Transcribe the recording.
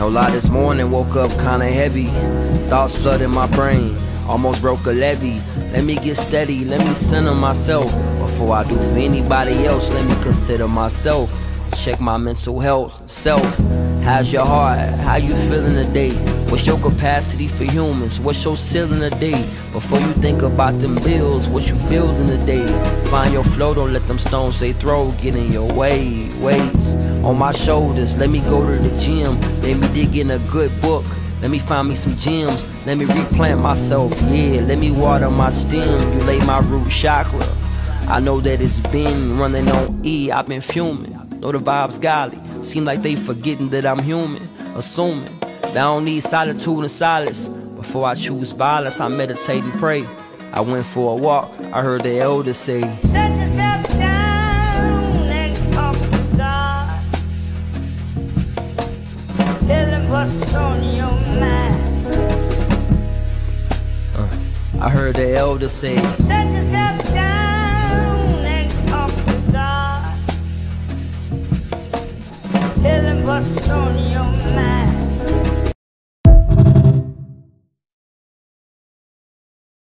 No lie, this morning woke up kinda heavy. Thoughts flooding my brain, almost broke a levee. Let me get steady, let me center myself. Before I do for anybody else, let me consider myself. Check my mental health, self. How's your heart? How you feeling today? What's your capacity for humans? What's your ceiling a day? Before you think about them bills, what you building today? Find your flow, don't let them stones they throw get in your way. Weights on my shoulders, let me go to the gym. Let me dig in a good book. Let me find me some gems. Let me replant myself, yeah. Let me water my stem. You lay my root chakra. I know that it's been running on E. I've been fuming. Know the vibes golly. Seem like they forgetting that I'm human. Assuming that I don't need solitude and silence. Before I choose violence, I meditate and pray. I went for a walk. I heard the elders say, Set yourself down and talk to God. Tell him what's on your mind. Uh, I heard the elders say, Set yourself down and talk to God. Tell him what's on your mind.